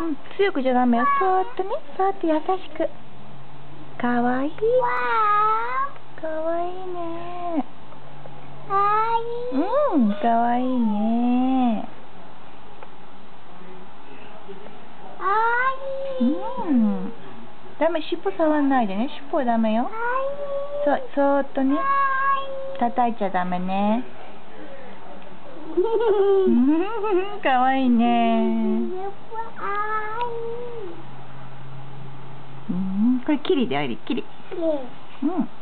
うん、強くじゃダメよ。そーっとね、そーっと優しく。かわいい。かわいいね。うん、かわいいね。うん。ダメ、尻尾触らないでね。尻尾はダメよ。そ、そーっとね。叩いちゃダメね。かわいいね。うん、これキリであり、キリ。うん。